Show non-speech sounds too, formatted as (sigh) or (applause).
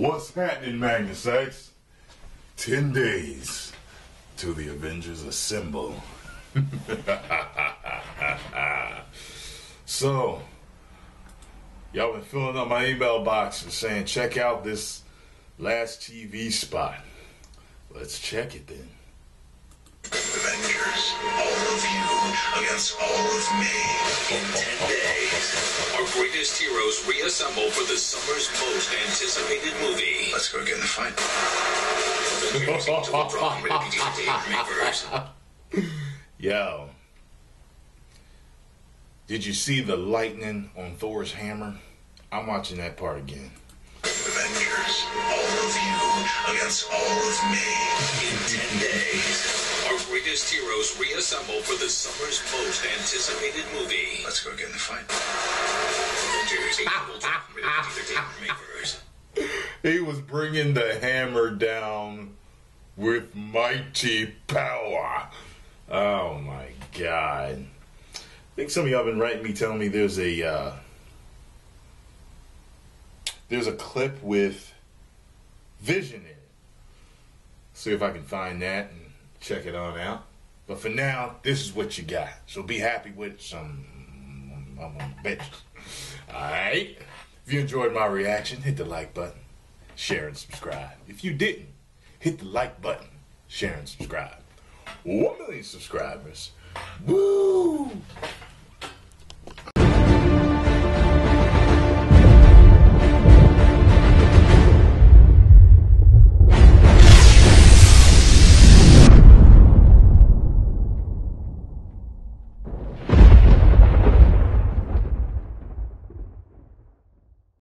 What's happening, Magnus X? Ten days till the Avengers assemble. (laughs) so, y'all been filling up my email box and saying, check out this last TV spot. Let's check it then. Avengers, all of you against all of me in 10 days. Greatest heroes reassemble for the summer's most anticipated movie. Let's go get in the fight. Avengers (laughs) Age of Ultron, rated PG-13, May 1st. Yo. Did you see the lightning on Thor's hammer? I'm watching that part again. Avengers, all of you against all of me in 10 days. Our greatest heroes reassemble for the summer's most anticipated movie. Let's go get in the fight. He was bringing the hammer down with mighty power. Oh my god. I think some of y'all been writing me telling me there's a uh, there's a clip with Vision in it. See if I can find that and check it on out. But for now, this is what you got. So be happy with some um, bitches. Alright? If you enjoyed my reaction, hit the like button, share and subscribe. If you didn't, hit the like button, share and subscribe. One million subscribers. Woo!